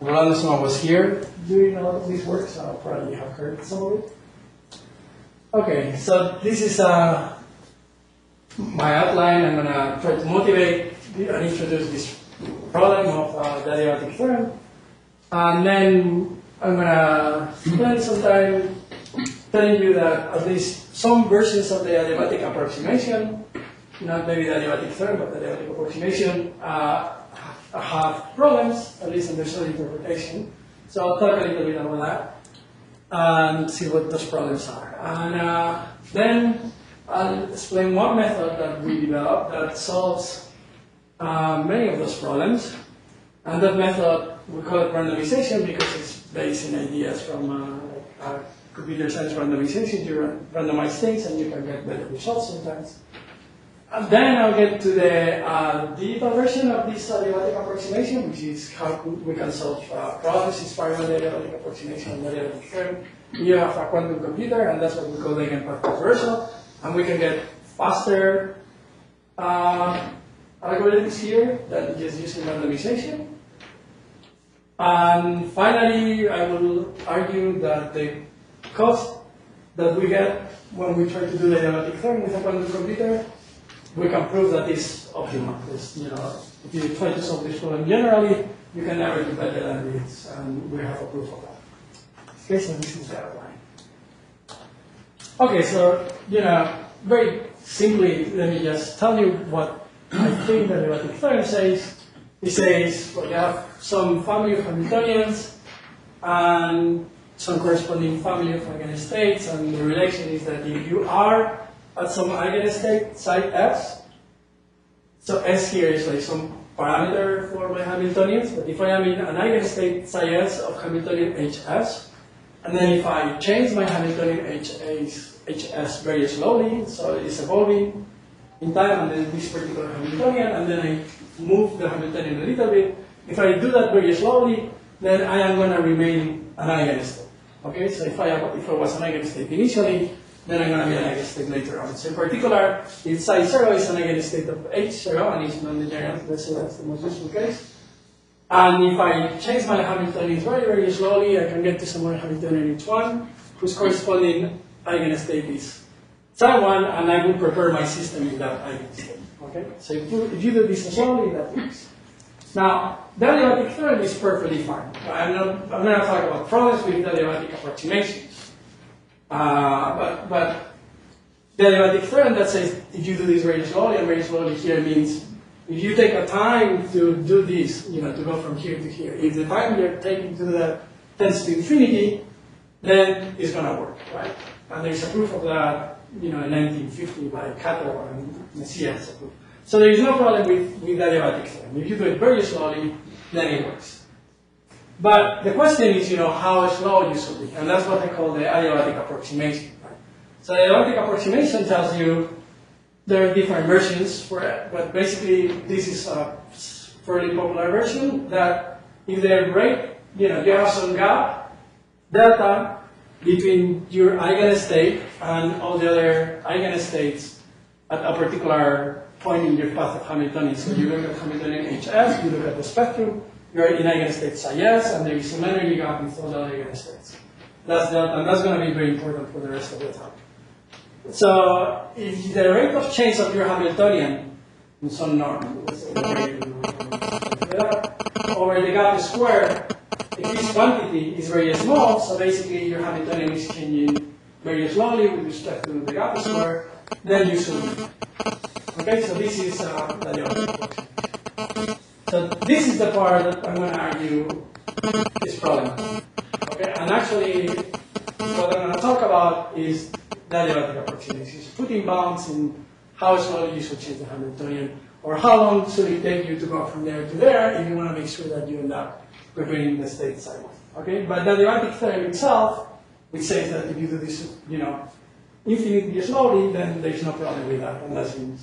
Rolando was here doing a lot of this works, so probably you have heard some of it. Okay, so this is uh, my outline. I'm gonna try to motivate and introduce this problem of uh, the adiabatic theorem. And then I'm gonna spend some time telling you that at least some versions of the adiabatic approximation, not maybe the adiabatic theorem, but the adiabatic approximation, uh, have problems, at least in their interpretation. So I'll talk a little bit about that and see what those problems are. And uh, then I'll explain one method that we developed that solves uh, many of those problems. And that method, we call it randomization because it's based in ideas from uh, uh, computer science randomization. You randomize things and you can get better results sometimes. And then I'll get to the uh, version of this adiabatic approximation, which is how we can solve uh, problems inspired by the adiabatic approximation and the adiabatic theorem. You have a quantum computer, and that's what we call the eigenpath traversal, and we can get faster uh, algorithms here than just using randomization. And finally, I will argue that the cost that we get when we try to do the adiabatic theorem with a quantum computer we can prove that it's optimal. It's, you know, if you try to solve this problem generally, you can never do better than this, and we have a proof of that. Okay, so this is the outline. Okay, so, you know, very simply, let me just tell you what I think the adiabatic theorem says. It says, well, you have some family of Hamiltonians and some corresponding family of eigenstates, and the relation is that if you are at some eigenstate psi s. So S here is like some parameter for my Hamiltonians, but if I am in an eigenstate psi s of Hamiltonian Hs, and then if I change my Hamiltonian Hs, Hs very slowly, so it's evolving in time, and then this particular Hamiltonian, and then I move the Hamiltonian a little bit. If I do that very slowly, then I am going to remain an eigenstate. Okay, so if I, if I was an eigenstate initially, then I'm going to be an eigenstate later on. So in particular, if psi 0 is an eigenstate of H0 and it's non-degenerate, let's say that's the most useful case. And if I change my Hamiltonian very, very slowly, I can get to some more Hamiltonian H1, whose corresponding eigenstate is psi 1, and I will prepare my system in that eigenstate. Okay? So if you, if you do this slowly, that works. Now, the adiabatic theorem is perfectly fine. I'm not, I'm not going to talk about problems with the adiabatic approximations. Uh, but, but the adiabatic theorem that says if you do this very slowly and very slowly here means if you take a time to do this, you know, to go from here to here, if the time you're taking to the tends to infinity, then it's going to work, right? And there's a proof of that, you know, in 1950 by Kato and proof. So there is no problem with, with adiabatic theorem. If you do it very slowly, then it works. But the question is, you know, how slow you should be. and that's what I call the adiabatic approximation. So the adiabatic approximation tells you there are different versions for it, but basically this is a fairly popular version that if the rate, you know, you have some gap, delta, between your eigenstate and all the other eigenstates at a particular point in your path of Hamiltonian. So you look at Hamiltonian HS, you look at the spectrum, you're in eigenstates psi s, and there is some energy gap all the other eigenstates. That's the, and that's going to be very important for the rest of the talk. So if the rate of change of your Hamiltonian in some norm, over the gap square, if this quantity is very small, so basically your Hamiltonian is changing very slowly with respect to the gap square, then you should. Okay, so this is uh, the other So this is the part that I'm going to argue is problematic. Okay, and actually, what I'm going to talk about is adiabatic approximations, putting bounds in how slowly you should change the Hamiltonian, or how long should it take you to go from there to there if you want to make sure that you end up preparing the state psi. Okay, but the adiabatic theorem itself, which says that if you do this, you know, infinitely slowly, then there's no problem with that, and that's been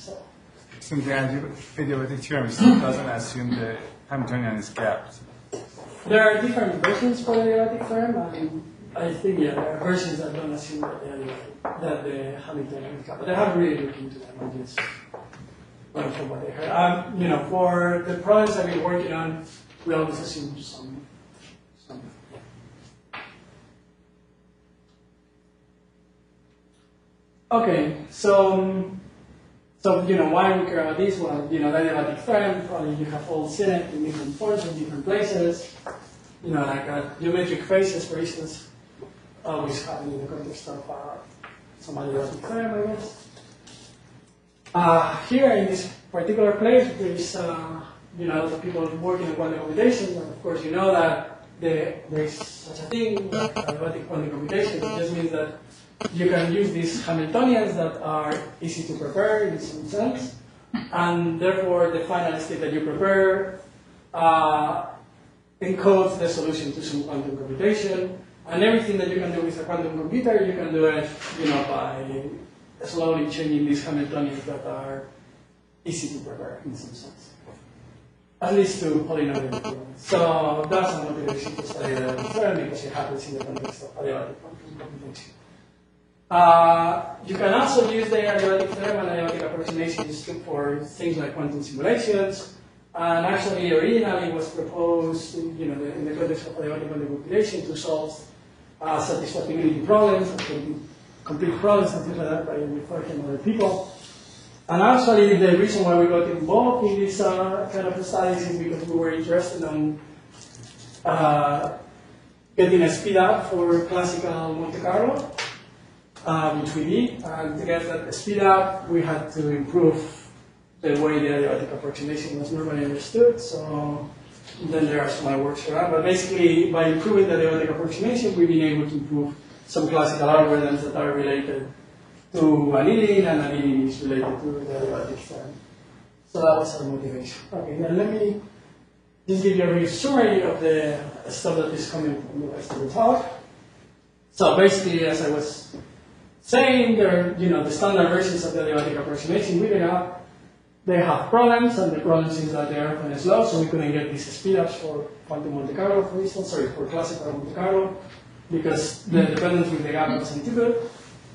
so the adiabatic theorem doesn't assume the Hamiltonian is capped. There are different versions for the adiabatic theorem. I, I think yeah, there are versions that don't assume that the, that the Hamiltonian is capped. But I haven't really looked into them. I just learned from what I heard. Um, you know, for the problems I've been working on, we always assume some. Okay, so um, so, you know, why we care about this? Well, you know, the adiabatic theorem, probably you have all seen it in different forms in different places. You know, like uh, geometric phases, for instance, always happen in the context of uh, some adiabatic theorem, I guess. Uh, here in this particular place, there is, uh, you know, of people working in quantum computation, and of course you know that the, there is such a thing like adiabatic quantum computation. It just means that you can use these Hamiltonians that are easy to prepare in some sense, and therefore the final state that you prepare uh, encodes the solution to some quantum computation. And everything that you can do with a quantum computer, you can do it, you know, by slowly changing these Hamiltonians that are easy to prepare in some sense. At least to polynomial. So that's a motivation to study the theorem because it happens in the context of adiabatic quantum computation. Uh, you can also use the adiabatic adiabatic approximations to- for things like quantum simulations. And actually, originally was proposed, you know, in the context of quantum computation to solve uh, problems, complete- problems, and things like that by referring other people. And actually, the reason why we got involved in this uh, kind of studies is because we were interested in uh, getting a speed up for classical Monte Carlo, uh, which we did. And to get that speed up, we had to improve the way the adiabatic approximation was normally understood. So then there are some other works around. But basically, by improving the adiabatic approximation, we've been able to improve some classical algorithms that are related to annealing, and annealing is related to the adiabatic. So that was our motivation. Okay, now let me just give you a brief summary of the stuff that is coming from the rest of the talk. So basically, as I was saying, they're, you know, the standard versions of the adiabatic approximation we up, they have problems, and the problem is that they are often slow, so we couldn't get these speedups for quantum Monte Carlo, for instance, sorry, for classical Monte Carlo, because the dependence with the gap wasn't too good.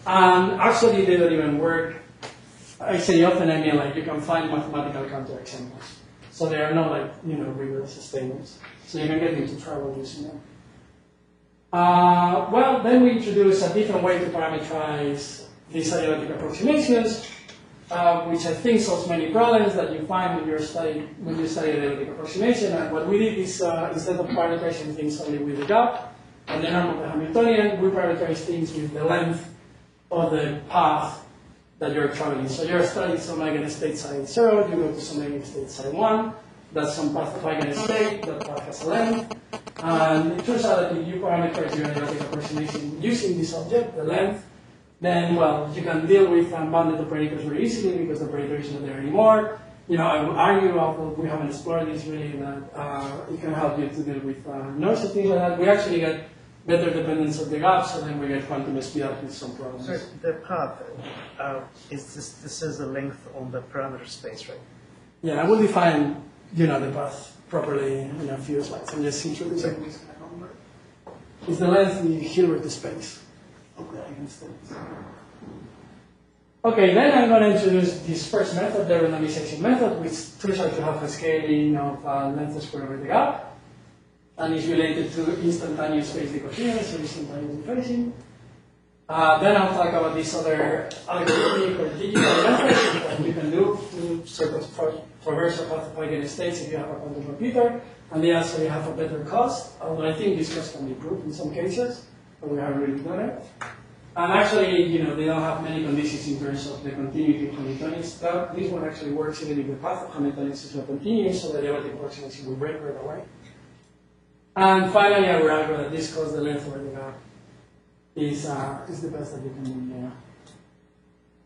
And actually, they don't even work. I say often, I mean, like, you can find mathematical counterexamples. So they are not like, you know, rigorous statements. So you can get into trouble using them. Uh, well, then we introduce a different way to parameterize these adiabatic approximations, uh, which I think solves many problems that you find when, you're when you study adiabatic approximation. And what we did is, uh, instead of parameterizing things only with the gap and the norm of the Hamiltonian, we parameterize things with the length of the path that you're traveling. So you're studying some eigenstate psi 0, you go to some eigenstate psi 1, that some path of eigenstate that path has length. And it turns out that if you parameterize your analytic approximation using this object, the length, then, well, you can deal with unbounded operators very easily because the operator is not there anymore. You know, I would argue, although we haven't explored this really, that uh, it can help you to deal with uh, noise and things like that. We actually get better dependence of the gaps, and then we get quantum speed up with some problems. So the path uh, is this, this is the length on the parameter space, right? Yeah, I will define you know, the path properly in a few slides. I'm just introducing this. It's the length in Hilbert space of the eigenstates. Okay, then I'm going to introduce this first method, the randomization method, which turns out to have a scaling of uh, length squared over the gap, and is related to instantaneous phase decoherence or instantaneous dephasing. Uh, then I'll talk about this other algorithmic or digital methods that you can do to sort of traverse a path of eigenstates if you have a quantum computer, and they also have a better cost, although I think this cost can be improved in some cases, but we haven't really done it. And actually, you know, they don't have many conditions in terms of the continuity of Hamiltonians. That, this one actually works even if the path of Hamiltonians is not continuous, so the adiabatic approximation will break right away. And finally, I will argue that this cause the length over the gap is, uh, is the best that you can do here.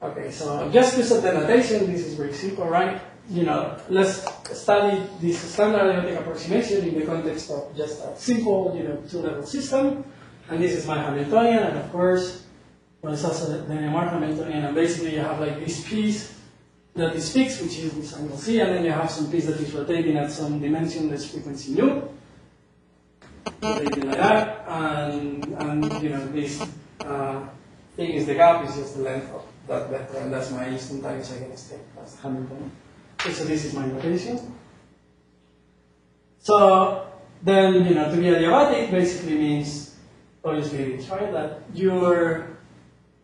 Okay, so just to set the notation, this is very simple, right? You know, let's study this standard adiabatic approximation in the context of just a simple, you know, two-level system. And this is my Hamiltonian, and of course, well, it's also the Hamiltonian, and basically you have like this piece that is fixed, which is this angle C, and then you have some piece that is rotating at some dimension that's frequency nu rotating like that, and, and you know, this uh, thing is the gap, is just the length of that vector, and that's my instantaneous eigenstate, that's Hamilton. Okay, so this is my notation. So then, you know, to be adiabatic basically means, obviously this, right, that your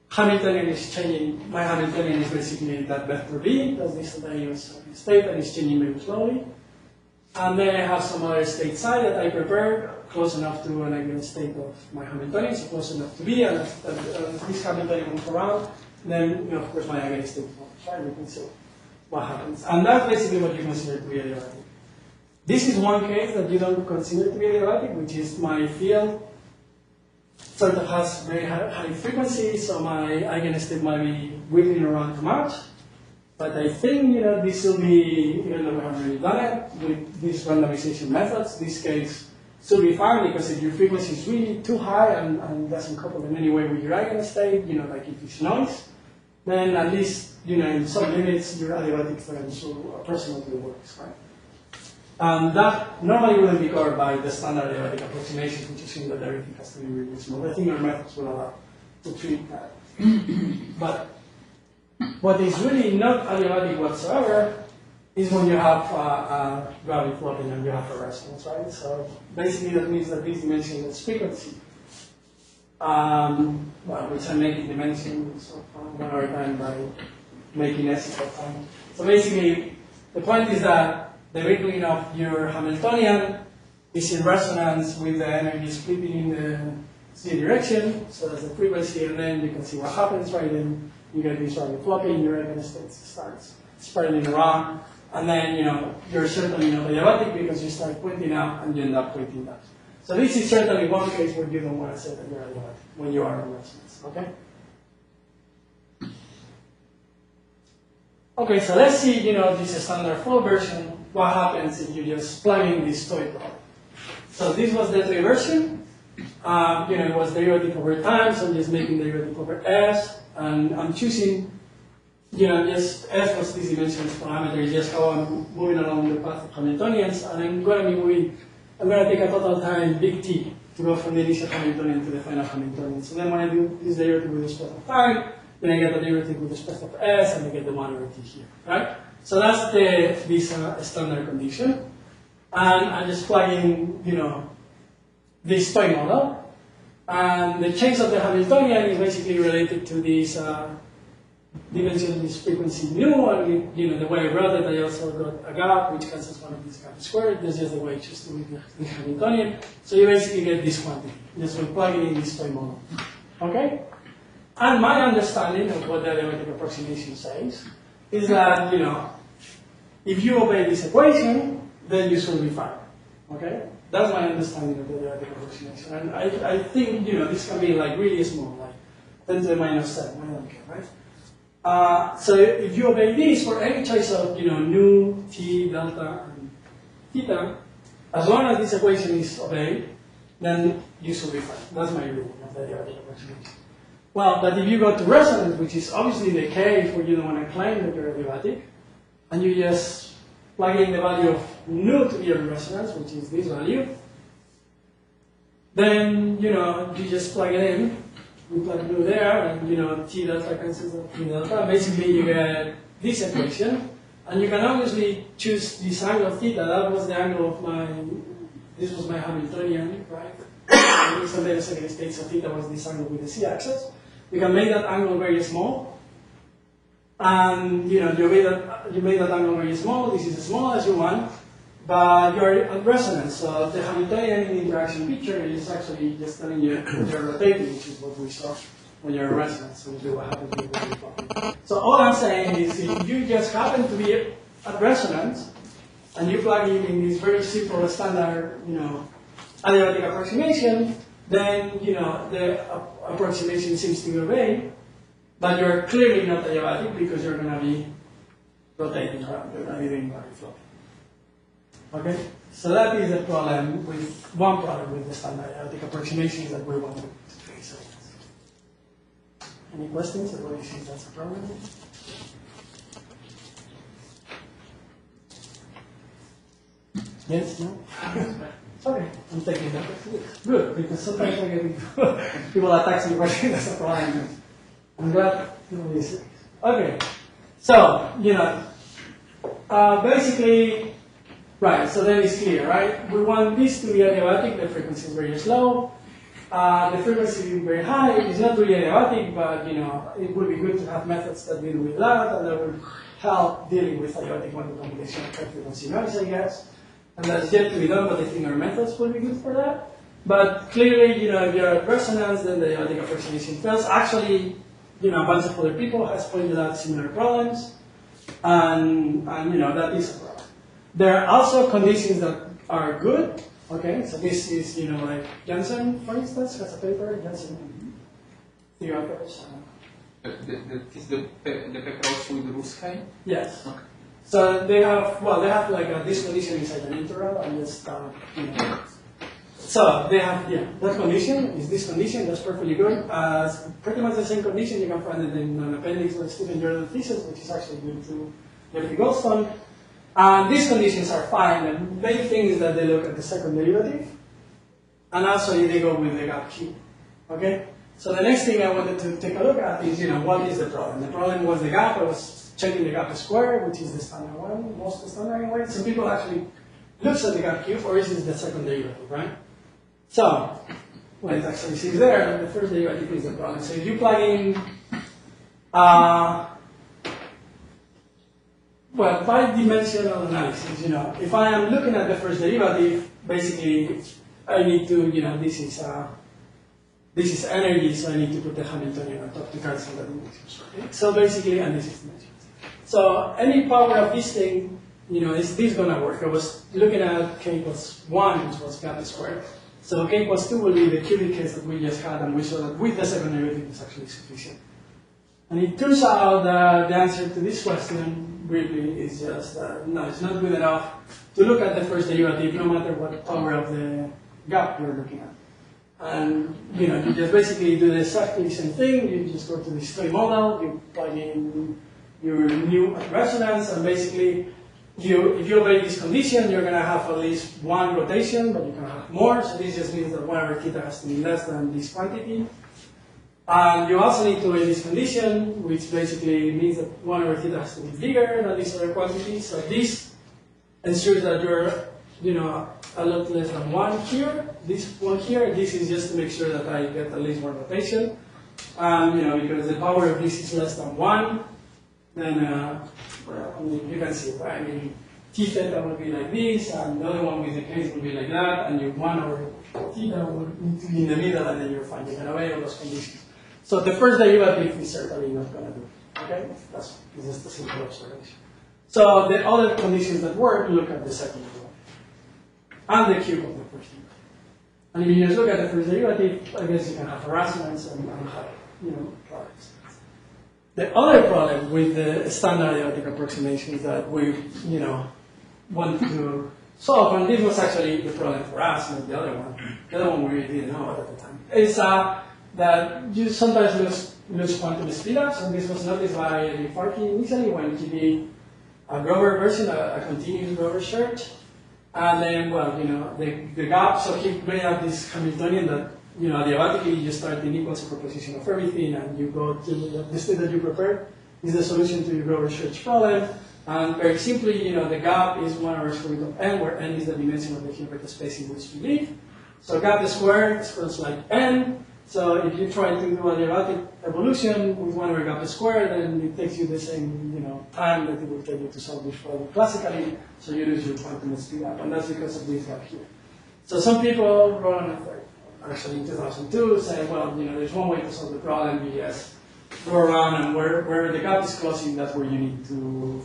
Hamiltonian is changing, my Hamiltonian is basically that vector B, that's the instantaneous state that is changing very slowly. And then I have some other state psi that I prepare close enough to an eigenstate state of my Hamiltonian, so close enough to B, and if uh, this Hamiltonian moves around, then, you know, of course, my eigenstate state moves, right? What happens. And that's basically what you consider to be adiabatic. This is one case that you don't consider to be adiabatic, which is my field sort of has very high, frequency, so my eigenstate might be wiggling around too much. But I think, you know, this will be, even though we haven't really done it, with these randomization methods, this case should be fine because if your frequency is really too high and, and doesn't couple in any way with your eigenstate, you know, like if it's noise, then at least, you know, in some limits, your adiabatic theorem so approximately works, right? And that normally wouldn't be covered by the standard adiabatic approximation, which assume that everything has to be small. I think our methods will allow to treat that. but what is really not adiabatic whatsoever is when you have uh, uh, Rabi flopping and you have a resonance, right? So basically that means that this dimension is frequency. Um, well, which I'm making dimensions of uh, one a time by making s equal time. So basically, the point is that the wiggling of your Hamiltonian is in resonance with the energy splitting in the z direction, so that's the frequency, and then you can see what happens, right? And you get this Rabi flopping, your eigenstate starts spreading around, and then you know you're certainly not adiabatic because you start pointing out and you end up pointing down. So this is certainly one case where you don't want to say that you're adiabatic when you are in resonance. Okay. Okay, so let's see, you know, this is standard flow version. What happens if you just plug in this toy problem? So this was the toy version. Um, you know, it was derivative over time, so I'm just making derivative over s, and I'm choosing, you know, just s was this dimensionless parameter, is just how I'm moving along the path of Hamiltonians, and I'm going to be moving, I'm going to take a total time big T to go from the initial Hamiltonian to the final Hamiltonian. So then when I do this derivative with respect of time, then I get the derivative with respect of s, and I get the one over t here, right? So that's the this standard condition, and I'm just plug in, you know, this toy model, and the change of the Hamiltonian is basically related to this uh, dimension, frequency mu, and you know the way I wrote it, I also got a gap which cancels one of these gaps squared. This is the way choose to read the Hamiltonian. So you basically get this quantity just by plugging in this toy model. Okay. And my understanding of what the adiabatic approximation says is that, you know, if you obey this equation, then you should be fine. Okay? That's my understanding of the adiabatic approximation. And I, I think, you know, this can be like really small, like 10 to the minus 7, I don't care, right? Uh, so if you obey this for any choice of, you know, nu, t, delta, and theta, as long as this equation is obeyed, then you should be fine. That's my rule of the adiabatic approximation. Well, but if you go to resonance, which is obviously the case where you don't want to claim that you're adiabatic, and you just plug in the value of nu to be your resonance, which is this value, then, you know, you just plug it in, you plug nu there, and, you know, t delta cancels out t delta. Basically, you get this equation, and you can obviously choose this angle of theta. That was the angle of my, this was my Hamiltonian, right? So the second state, so theta was this angle with the z-axis. You can make that angle very small. And you know, you made that you made that angle very small, this is as small as you want, but you're at resonance. So the Hamiltonian interaction picture is actually just telling you you're rotating, which is what we saw when you're in resonance, which is what happens. So all I'm saying is if you just happen to be at resonance and you plug in in this very simple standard, you know, adiabatic approximation, then you know the approximation seems to be obeyed, but you're clearly not adiabatic because you're going to be rotating around. You're going to be doing Rabi flopping. Okay, so that is the problem with one problem with the standard adiabatic approximations that we want to face. Any questions? Everybody sees that's a problem. Yes, no? Sorry, I'm taking that. Good, because sometimes I get people attack me question that's a problem. I'm glad is. Okay, so, you know, uh, basically, right, so then it's clear, right? We want this to be adiabatic, the frequency is very slow. uh, the frequency is very high, it's not really adiabatic, but, you know, it would be good to have methods that deal with that, and that would help dealing with adiabatic quantum computation frequency noise, I guess. And that's yet to be done, but I think our methods will be good for that. But clearly, you know, if you're at resonance, then the adiabatic approximation fails. Actually, you know, a bunch of other people has pointed out similar problems, and, and, you know, that is a problem. There are also conditions that are good, okay, so this is, you know, like Jansen, for instance, has a paper, Jansen, three authors. uh, The, the, is the, pe- the paper also with Ruskai? Yes. Okay. So they have, well, they have like a, this condition inside an interval and just, uh, you know. So they have, yeah, that condition is this condition, that's perfectly good. Uh, pretty much the same condition, you can find it in an appendix of Stephen Jordan thesis, which is actually due to Jeffrey Goldstone. And these conditions are fine. The main thing is that they look at the second derivative, and also they go with the gap Q. Okay? So the next thing I wanted to take a look at is, you know, what is the problem? The problem was the gap. I was checking the gap square, which is the standard one, most standard anyway. Some people actually looks at the gap cube, or is it the second derivative, right? So, well, it actually says there, the first derivative is the problem. So if you plug in, uh, well, five-dimensional analysis, you know, if I am looking at the first derivative, basically, I need to, you know, this is, uh, this is energy, so I need to put the Hamiltonian on top to cancel the dimensions. Okay? So basically, and this is dimensions. So any power of this thing, you know, is this gonna work? I was looking at k equals one, which was gamma squared. So k equals two will be the cubic case that we just had, and we saw that with the second derivative is actually sufficient. And it turns out that the answer to this question really is just uh, no, it's not good enough to look at the first derivative, no matter what power of the gap you're looking at. And you know, you just basically do the exactly same thing. You just go to this toy model, you plug in your new resonance, and basically, you if you obey this condition, you're gonna have at least one rotation, but you can have more. So this just means that over theta has to be less than this quantity. And you also need to obey this condition, which basically means that one over theta has to be bigger than this other quantity. So this ensures that you're, you know, a lot less than one here. This one here, this is just to make sure that I get at least one rotation. And, you know, because the power of this is less than one, then, uh, well, you can see? I mean, t theta will be like this, and the other one with the case will be like that, and your one over theta will to be in the middle, and then you're. You can obey all those conditions. So the first derivative is certainly not going to do. Okay? That's just a simple observation. So the other conditions that work, you look at the second one, And the cube of the first derivative. And if you just look at the first derivative, I guess you can have resonance and, and have, you know, products. The other problem with the standard adiabatic approximation is that we, you know, want to solve, and this was actually the problem for us, not the other one. The other one we didn't know at the time. Is uh, that you sometimes lose, lose quantum speedups, and this was noticed by Farhi initially when he did a Grover version, a, a continuous Grover search. And then, well, you know, the, the gap, so he made up this Hamiltonian that, you know, adiabatically you start in equal superposition of everything and you go to the, state that you prefer is the solution to your Grover search problem. And very simply, you know, the gap is 1 over square root of n, where n is the dimension of the Hilbert space in which you live. So gap squared spells like n. So if you try to do adiabatic evolution with 1 over gap squared, then it takes you the same, you know, time that it would take you to solve this problem classically. So you lose your quantum speed up, and that's because of this gap here. So some people run on it, actually in 2002, saying, well, you know, there's one way to solve the problem. You just go around and where, where the gap is closing, that's where you need to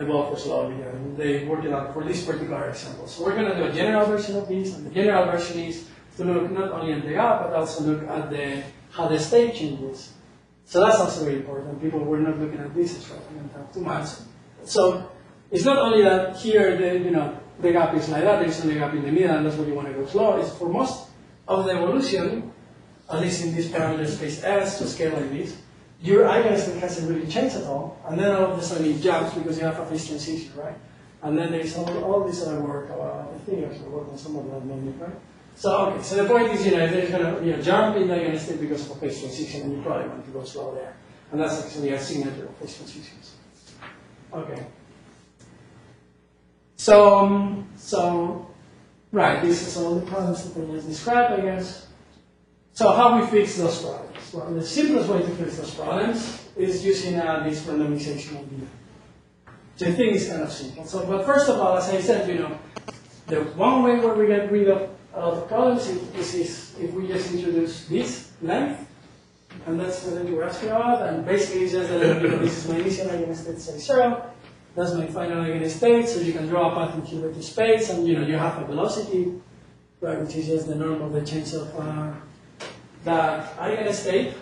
evolve for slowly. And they worked it out for this particular example. So we're going to do a general version of this, and the general version is to look not only at the gap, but also look at the how the state changes. So that's also very important. People were not looking at this have too much. So it's not only that here, the, you know, the gap is like that, there's only a gap in the middle, and that's where you want to go slow. It's for most of the evolution, at least in this parallel space S, to scale like this, your eigenstate hasn't really changed at all, and then all of a sudden it jumps because you have a phase transition, right? And then there's all, all this other work about, I think actually work on some of that maybe, right? So, okay, so the point is, you know, there's gonna, you know, jump in the eigenstate because of a phase transition, and you probably want to go slow there. And that's actually a signature of phase transitions. Okay. So, um, so, right, this is all the problems that I just described, I guess. So how we fix those problems? Well, the simplest way to fix those problems is using uh, this randomization idea. So I think it's kind of simple. So, but first of all, as I said, you know, the one way where we get rid of a lot of problems is, is, is if we just introduce this length, and that's what you were asking about, and basically it's just that you know, this is my initial eigenstate size zero, that's my final eigenstate, so you can draw a path in cubic space, and you know, you have a velocity, right, which is just the norm of the change of uh, that eigenstate.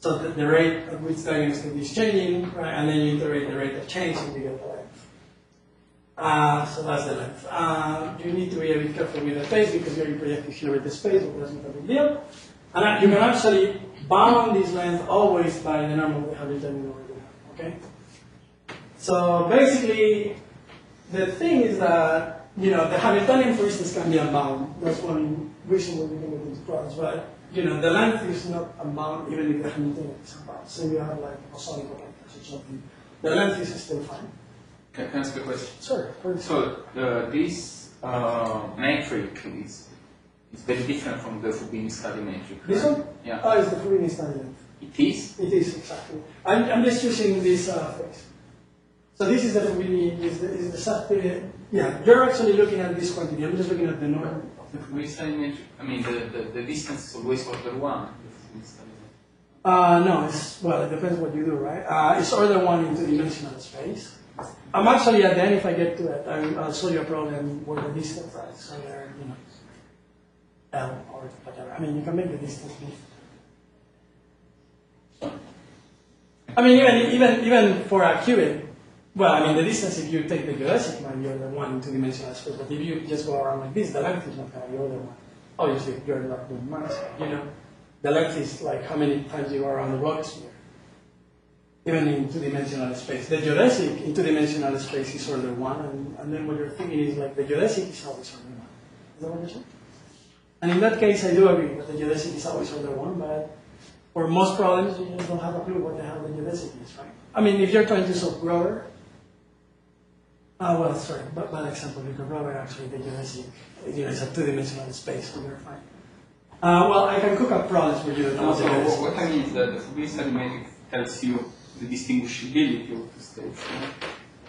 So the, the rate at which the eigenstate is changing, right, and then you iterate the rate of change and you get the length. Uh, so that's the length. Uh, you need to be a bit careful with the space because you're projecting here with the space, but that's not a big deal. And uh, you can actually bound this length always by the normal of the over there, okay? So basically, the thing is that, you know, the Hamiltonian, for instance, can be unbound. That's one reason why we can get these problems. But, you know, the length is not unbound even if the Hamiltonian is unbound. So you have like bosonic operators or something. The length is still fine. Can, can I ask a question? Sorry, for. So uh, this uh, metric is is very different from the Fubini study metric. This right? one? Yeah. Oh, it's the Fubini study length. It is. It is, exactly. I'm, I'm just using this uh, phrase. So this is the Fourier, is the, is the sub period. Yeah, you're actually looking at this quantity. I'm just looking at the norm. The Fubini study metric. I mean, the, the, the distance is always order one. The Fubini study metric. Uh, no, it's, well, it depends what you do, right? Uh, it's order one in two-dimensional space. I'm actually at the end, if I get to it, I'm, I'll show you a problem where the distance is. So there, you know, L or whatever. I mean, you can make the distance be. I mean, even, even, even for a qubit, well, I mean, the distance, if you take the geodesic, might be order one in two-dimensional space, but if you just go around like this, the length is not going to be order one. Obviously, you're not doing mass, you know. The length is like how many times you go around the Bloch sphere. Even in two-dimensional space. The geodesic in two-dimensional space is order one, and, and then what you're thinking is like the geodesic is always order one. Is that what you're saying? And in that case, I do agree that the geodesic is always order one, but for most problems, you just don't have a clue what the hell the geodesic is, right? I mean, if you're trying to solve Grover, uh, well, sorry, but bad example, you because Grover actually you know, it's a two-dimensional space, so you're fine. Uh, well, I can cook up problems for you No, so what, what I mean is that the Fubini study tells you the distinguishability of the states. right?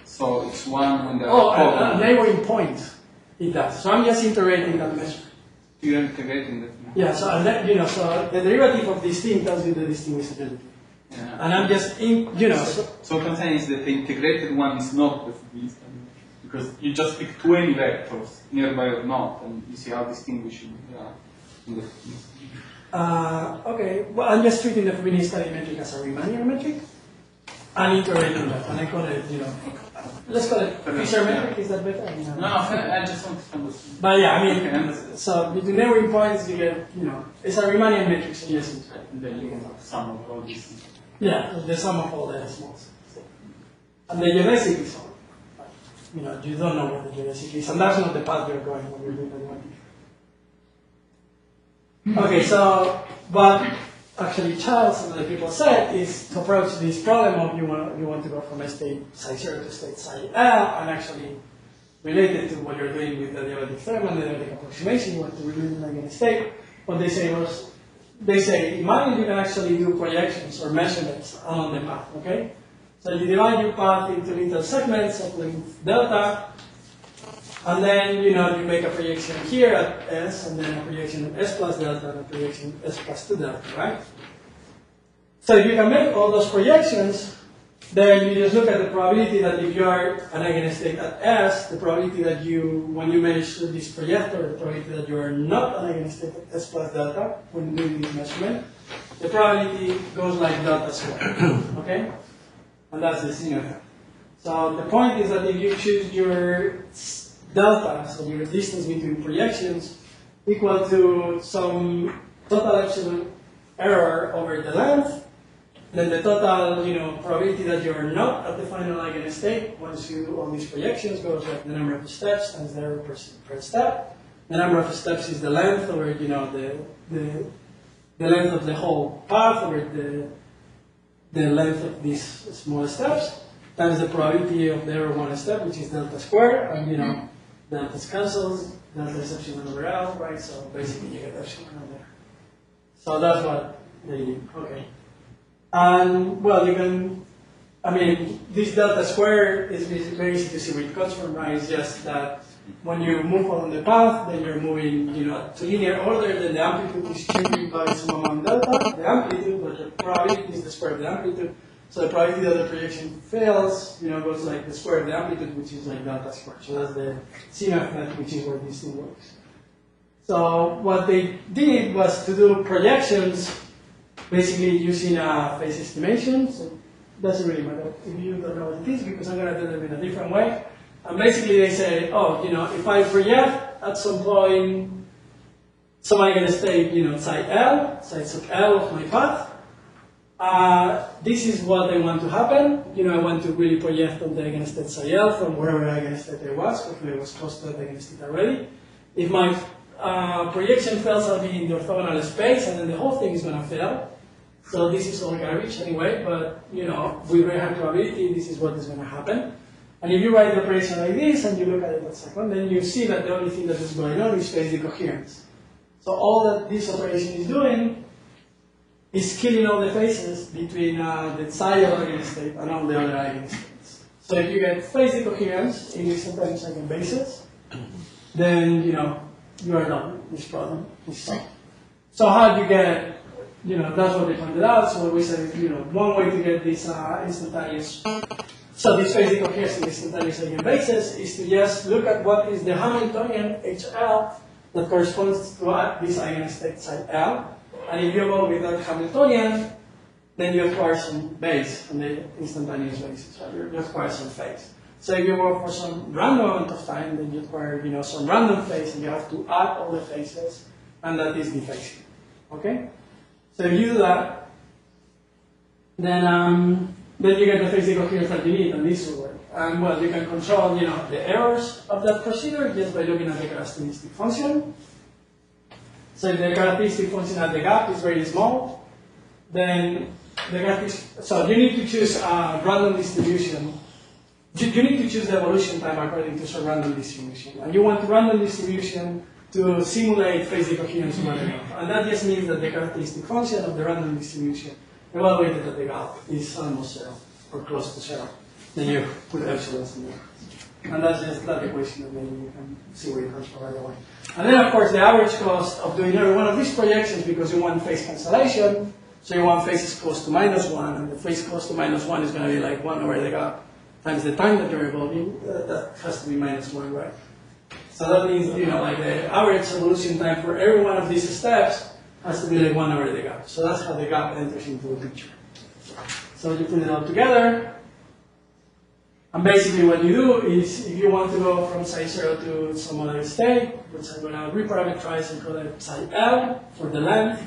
So it's one when there Oh, are uh, uh, columns. neighboring point, it does. So I'm just iterating that measure. You're integrating that. Yeah, so and that, you know, so the derivative of this thing tells you the distinguishability. Yeah. And I'm just in, you know, so, So what I'm saying is that the integrated one is not the metric, because you just pick 20 vectors, nearby or not, and you see how distinguishable they are. in the Fubini study. uh, okay, well, I'm just treating the Fubini study metric as a Riemannian metric. and iterating that, and I call it, you know, let's call it Fisher metric, is that better? I mean, No, no, I just want to understand. But yeah, I mean, understood. so between neighboring points, you get, you know, it's a Riemannian matrix, so yes, it's right. And then you can have sum of all these. Yeah, the sum of all the decimals. And the geodesic is all. You know, you don't know what the geodesic is, and that's not the path you're going when you're doing the one. Mm-hmm. Okay, so, but actually Charles and other people said is to approach this problem of you want, you want to go from a state psi zero to state psi L, and actually related to what you're doing with the adiabatic theorem and the adiabatic approximation, you want to remove it again state. What they say was, they say, imagine you can actually do projections or measurements along the path, okay? So you divide your path into little segments of length delta, and then, you know, you make a projection here at S, and then a projection at S plus delta, and a projection S plus 2 delta, right? So if you can make all those projections, then you just look at the probability that if you are an eigenstate at S, the probability that you, when you measure this projector, the probability that you are not an eigenstate at S plus delta when doing this measurement, the probability goes like delta squared, okay? And that's the scenario. So the point is that if you choose your delta, so your distance between projections, equal to some total epsilon error over the length, then the total, you know, probability that you're not at the final eigenstate once you all these projections goes like the number of steps times the error per, per step. The number of steps is the length over, you know, the, the, the length of the whole path over the, the length of these small steps times the probability of the error one step, which is delta squared, and you know, delta cancels, delta is epsilon over L, right? So basically you get epsilon over. So that's what they do, okay. And, well, you can, I mean, this delta square is is very easy to see where it comes from, right? It's just that when you move along the path, then you're moving, you know, to linear order, then the amplitude is changing by some amount delta, the amplitude, but the probability is the square of the amplitude. So the probability that the projection fails, you know, goes like the square of the amplitude, which is like delta square. So that's the CMAP method, which is where this thing works. So what they did was to do projections, basically using a phase estimation. So it doesn't really matter if you don't know what it is, because I'm going to do them in a different way. And basically they say, oh, you know, if I project at some point, so I'm going to state, you know, psi L, psi sub L of my path. Uh, this is what I want to happen. You know, I want to really project on the eigenstate psi L from wherever eigenstate I was, hopefully I was close to that eigenstate already. If my uh, projection fails, I'll be in the orthogonal space, and then the whole thing is going to fail. So this is all garbage anyway, but you know, with very high probability, this is what is going to happen. And if you write the operation like this, and you look at it a second, then you see that the only thing that is going on is phase decoherence. So all that this operation is doing is killing all the phases between uh, the the eigenstate and all the other eigenstates. So if you get phase decoherence in this sometimes eigenbasis, then you know you are done. This problem is solved. So how do you get? You know, that's what they pointed out. So we said you know, one way to get this uh, instantaneous, so this decoherence in instantaneous eigenbasis is to just look at what is the Hamiltonian HL that corresponds to this eigenstate psi L. And if you go with that Hamiltonian, then you acquire some base on the instantaneous basis, right? You acquire some phase. So if you go for some random amount of time, then you acquire, you know, some random phase, and you have to add all the phases, and that is the phase. Okay? So if you do that, then um, then you get the phase decoherence that you need, and this will work. And well, you can control, you know, the errors of that procedure just by looking at the characteristic function. So if the characteristic function at the gap is very small, then the characteristic, so you need to choose a random distribution. You, need to choose the evolution time according to some random distribution. And you want random distribution to simulate phase decoherence the gap. And that just means that the characteristic function of the random distribution evaluated at the gap is almost zero, or close to zero. Then you put epsilons in there. And that's just that equation, and then you can see where it comes from right away. And then, of course, the average cost of doing every one of these projections, because you want phase cancellation, so you want phases close to minus one, and the phase close to minus one is going to be like one over the gap times the time that you're evolving. Uh, that has to be minus one, right? So that means, you know, like the average evolution time for every one of these steps has to be like one over the gap. So that's how the gap enters into the picture. So you put it all together, and basically what you do is, if you want to go from psi 0 to some other state, which I'm going to reparameterize and call it psi L for the length,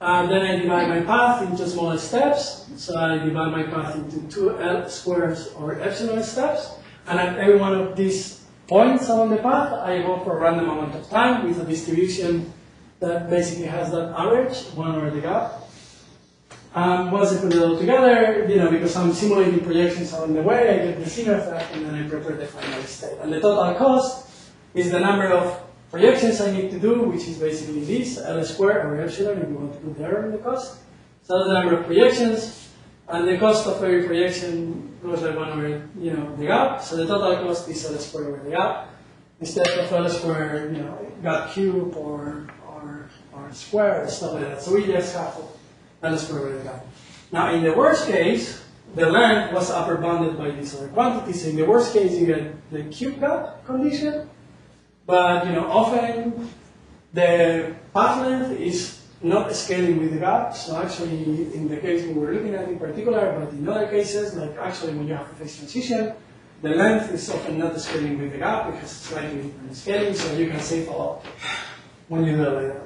and then I divide my path into smaller steps. So I divide my path into two L squares or epsilon steps. And at every one of these points along the path, I go for a random amount of time with a distribution that basically has that average, one over the gap. Um, once I put it all together, you know, because I'm simulating projections along the way, I get the Zeno effect, and then I prepare the final state. And the total cost is the number of projections I need to do, which is basically this, L squared or epsilon, if you want to put there in the cost. So the number of projections, and the cost of every projection goes like one over, you know, the gap. So the total cost is L squared over the gap. Instead of L squared, you know, gap cube or, square and stuff like that. So we just have squared over the gap. Now in the worst case, the length was upper bounded by this other quantity. So in the worst case, you get the cube gap condition. But you know, often the path length is not scaling with the gap. So actually, in the case we were looking at in particular, but in other cases, like actually when you have a phase transition, the length is often not scaling with the gap. It has slightly different scaling, so you can save a lot when you do it like that.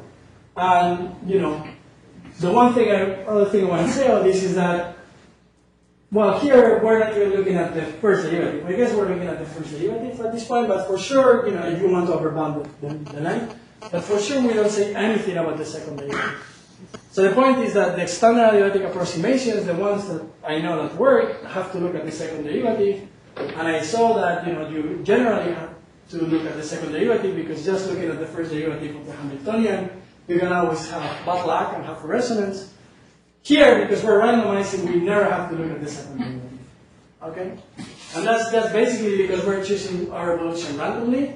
And you know, the one thing, I, other thing I want to say on this is that well, here we're not even looking at the first derivative. I guess we're looking at the first derivative at this point, but for sure, you know, if you want to overbound the, the, the line, but for sure we don't say anything about the second derivative. So the point is that the standard adiabatic approximations, the ones that I know that work, have to look at the second derivative, and I saw that, you know, you generally have to look at the second derivative because just looking at the first derivative of the Hamiltonian, you can always have bad luck and have a resonance. Here, because we're randomizing, we never have to look at the second derivative. Okay? And that's, that's basically because we're choosing our evolution randomly.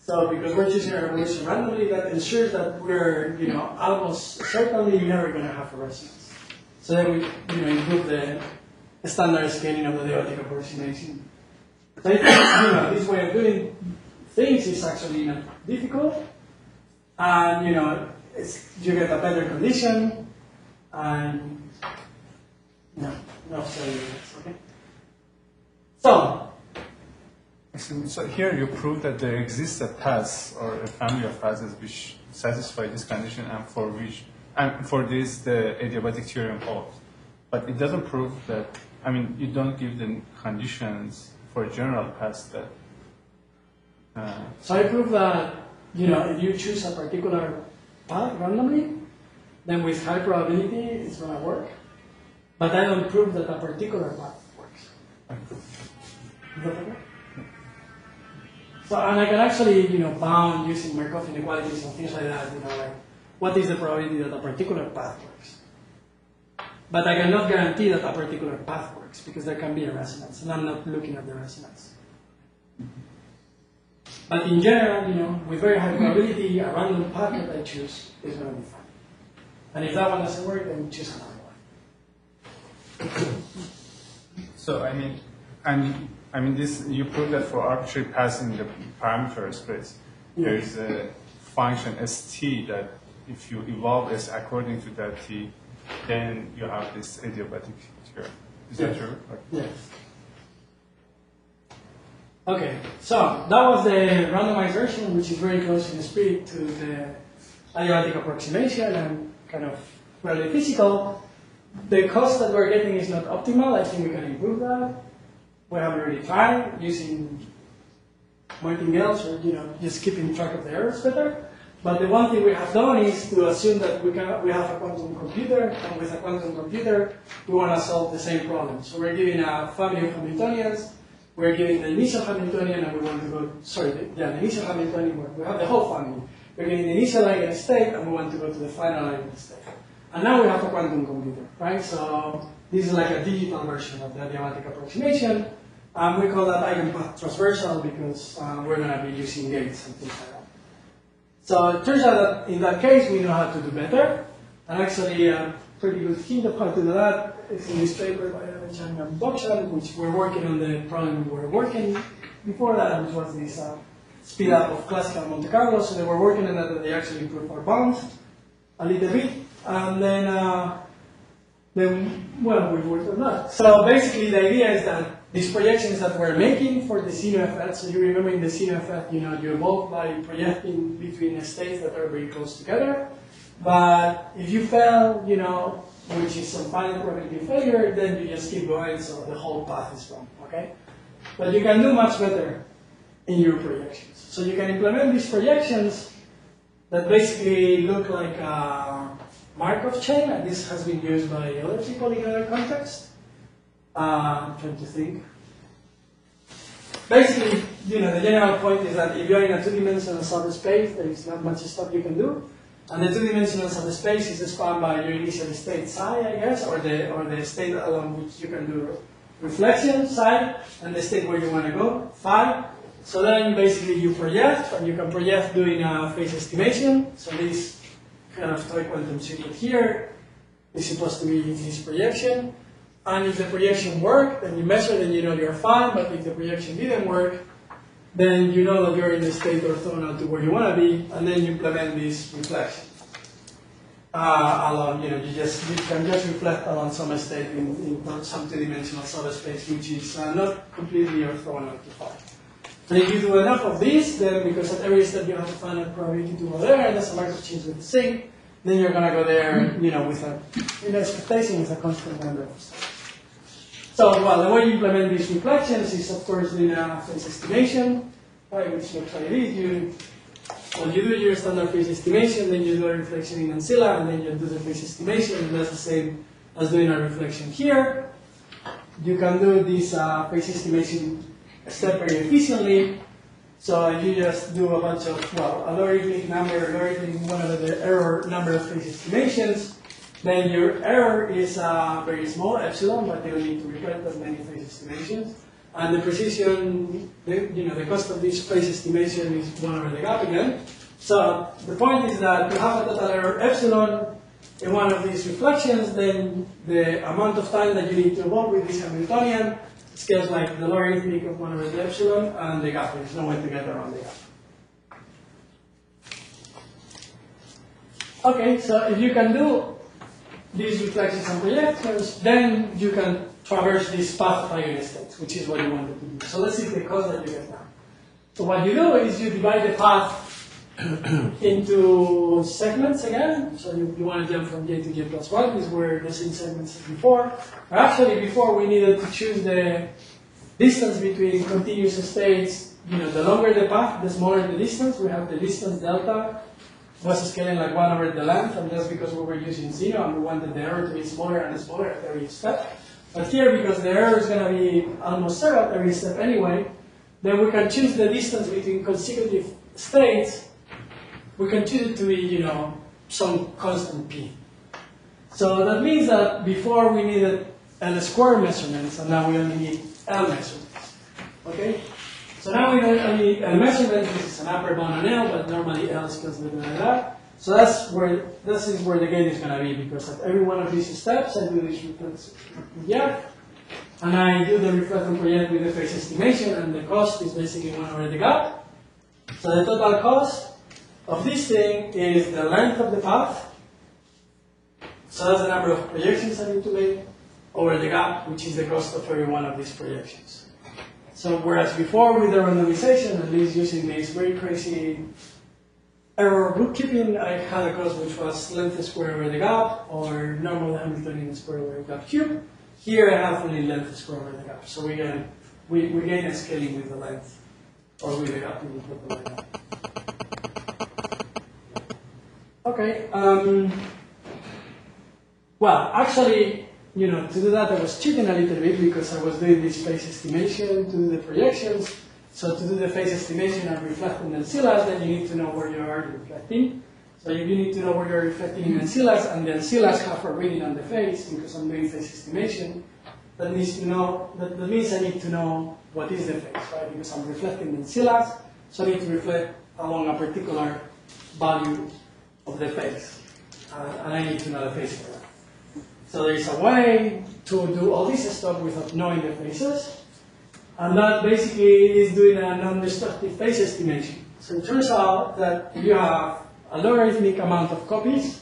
So because we're choosing our evolution randomly, that ensures that we're, you know, almost certainly never going to have a resonance. So then we, you know, improve the standard scaling of the derivative approximation. So you know, this way of doing things is actually not difficult. And, you know, you get a better condition and, no, no failures, okay? So, So so here you prove that there exists a path or a family of paths which satisfy this condition and for which, and for this the adiabatic theorem holds. But it doesn't prove that, I mean, you don't give the conditions for a general paths that, uh, So I prove that, you know, if you choose a particular path randomly, then with high probability it's gonna work. But I don't prove that a particular path works. Is that okay? So, and I can actually, you know, bound using Markov inequalities and things like that, you know, like, what is the probability that a particular path works? But I cannot guarantee that a particular path works, because there can be a resonance, and I'm not looking at the resonance. But in general, you know, with very high probability, a random path that I choose is going to be fine. And if that one doesn't work, then choose another one. so I mean, and I mean this, you prove that for arbitrary paths in the parameter space, there is a function st that if you evolve s according to that t, then you have this adiabatic theorem. Is that true? Like- Yes. Okay, so that was the randomized version, which is very close in speed to the adiabatic approximation and kind of fairly physical. The cost that we're getting is not optimal. I think we can improve that. We have already tried using martingales or you know just keeping track of the errors better. But the one thing we have done is to assume that we can we have a quantum computer, and with a quantum computer, we want to solve the same problem. So we're giving a family of Hamiltonians. We're giving the initial Hamiltonian, and we want to go. Sorry, the, yeah, the initial Hamiltonian. We have the whole family. We're giving the initial eigenstate, and we want to go to the final eigenstate. And now we have a quantum computer, right? So this is like a digital version of the adiabatic approximation. We call that eigenpath traversal because uh, we're going to be using gates and things like that. So it turns out that in that case we know how to do better. And actually a pretty good hint of how to do that is in this paper by And Wocjan, which we're working on the problem we were working before that, which was this uh, speed up of classical Monte Carlo. So they were working on that and they actually improved our bounds a little bit. And then, uh, then well, we worked on that. So basically the idea is that these projections that we're making for the Zeno effect, so you remember in the Zeno effect, you know, you evolve by projecting between states that are very close together. But if you fail, you know, which is some final probability failure, then you just keep going, so the whole path is wrong, okay? But you can do much better in your projections. So you can implement these projections that basically look like a Markov chain, and this has been used by other people in other contexts. Uh, I'm trying to think. Basically, you know, the general point is that if you're in a two-dimensional subspace, there is not much stuff you can do. And the two-dimensional subspace is spanned by your initial state psi, I guess, or the or the state along which you can do reflection psi, and the state where you want to go phi. So then basically you project, and you can project doing a phase estimation. So this kind of toy quantum circuit here is supposed to be this projection. And if the projection worked, then you measure, then you know you're fine. But if the projection didn't work, then you know that you're in a state orthogonal to where you want to be, and then you implement this reflection. Uh, along, you know, you just you can just reflect along some state in, in some two-dimensional subspace, which is uh, not completely orthogonal to phi. And if you do enough of this, then because at every step you have to find a probability to go there, and that's a Markov chain with the sink, then you're gonna go there, you know, with a expectation with a constant number of steps. So, well, the way you implement these reflections is, of course, doing a phase estimation, right, which looks like this. You, well, you do your standard phase estimation, then you do a reflection in Ancilla, and then you do the phase estimation, and that's the same as doing a reflection here. You can do this uh, phase estimation step very efficiently, So you just do a bunch of, well, a logarithmic number, logarithmic one of the error number of phase estimations, then your error is uh, very small, epsilon, but you don't need to reflect that many phase estimations. And the precision, the, you know, the cost of this phase estimation is one over the gap again. So the point is that you have a total error epsilon in one of these reflections, then the amount of time that you need to involve with this Hamiltonian scales like the logarithmic of one over the epsilon and the gap. There's no way to get around the gap. Okay, so if you can do these reflections and projections, then you can traverse this path of eigenstates, which is what you wanted to do. So let's see the cost that you get now. So what you do is you divide the path into segments again. So you, you want to jump from j to j plus 1, these were the same segments as before. Actually, before we needed to choose the distance between continuous states. You know, the longer the path, the smaller the distance. We have the distance delta was scaling like 1 over the length, and that's because we were using zero, and we wanted the error to be smaller and smaller at every step. But here, because the error is going to be almost zero at every step anyway, then we can choose the distance between consecutive states we can choose it to be, you know, some constant p. So that means that before we needed L square measurements, and now we only need L measurements. Okay? So now we only need L measurements, this is an upper bound on L, but normally L is considered like that. So that's where, this is where the gain is gonna be, because at every one of these steps, I do this reflex project, and I do the reflection project with the phase estimation, and the cost is basically one over the gap. So the total cost of this thing is the length of the path. So that's the number of projections I need to make over the gap, which is the cost of every one of these projections. So whereas before with the randomization, at least using this very crazy error bookkeeping, I had a cost which was length squared over the gap or normal Hamiltonian square over the gap cube. Here I have only length squared over the gap. So we gain, we, we gain a scaling with the length or with the gap. we the gap. Okay. Um, well, actually, you know, to do that, I was cheating a little bit because I was doing this phase estimation to do the projections. So to do the phase estimation and reflecting the ancillas, then you need to know where you are reflecting. So you need to know where you're reflecting in ancillas, and the ancillas have a reading on the phase because I'm doing phase estimation, that means to know that, that means I need to know what is the phase, right? Because I'm reflecting in ancillas, so I need to reflect along a particular value of the phase. Uh, and I need to know the phase. So there is a way to do all this stuff without knowing the phases. And that basically is doing a non-destructive phase estimation. So it turns out that you have a logarithmic amount of copies